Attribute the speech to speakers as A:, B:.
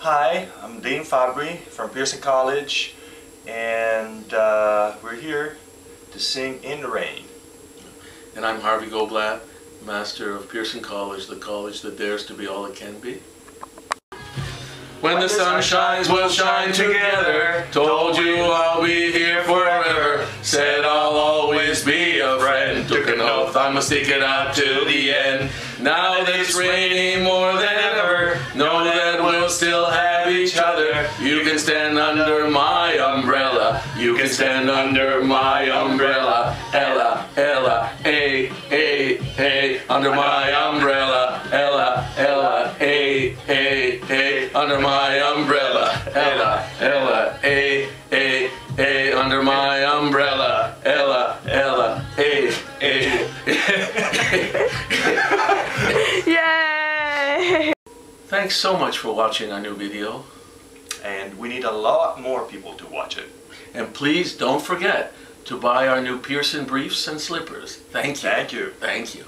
A: Hi, I'm Dean Fabbri from Pierson College, and uh, we're here to sing in the rain.
B: And I'm Harvey Goldblatt, Master of Pierson College, the college that dares to be all it can be. When the sun shines, we'll shine together. Told you I'll be here forever. Said I'll always be a friend. Took an oath, I'ma stick it out to the end. Now it's raining more than ever, other. You can stand under my umbrella. You can stand under my umbrella. Ella, Ella, A, A, A, under my umbrella. Ella, Ella, A, A, A, under my umbrella. Ella, Ella, A, A, A, under my umbrella. Ella, Ella, A, A,
C: Yay!
B: Thanks so much for watching our new video.
A: And we need a lot more people to watch it.
B: And please don't forget to buy our new Pierson briefs and slippers. Thank you.
A: Thank you.
B: Thank you.